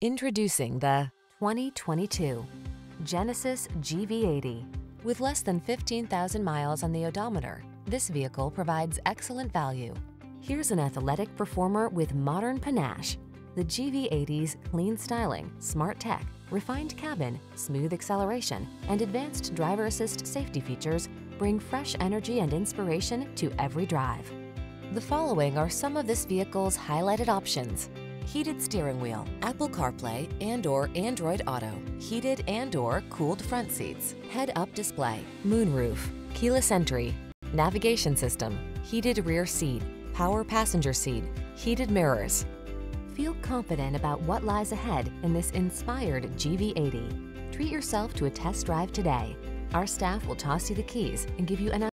Introducing the 2022 Genesis GV80. With less than 15,000 miles on the odometer, this vehicle provides excellent value. Here's an athletic performer with modern panache. The GV80's clean styling, smart tech, refined cabin, smooth acceleration, and advanced driver assist safety features bring fresh energy and inspiration to every drive. The following are some of this vehicle's highlighted options heated steering wheel, Apple CarPlay and or Android Auto, heated and or cooled front seats, head-up display, moonroof, keyless entry, navigation system, heated rear seat, power passenger seat, heated mirrors. Feel confident about what lies ahead in this inspired GV80. Treat yourself to a test drive today. Our staff will toss you the keys and give you an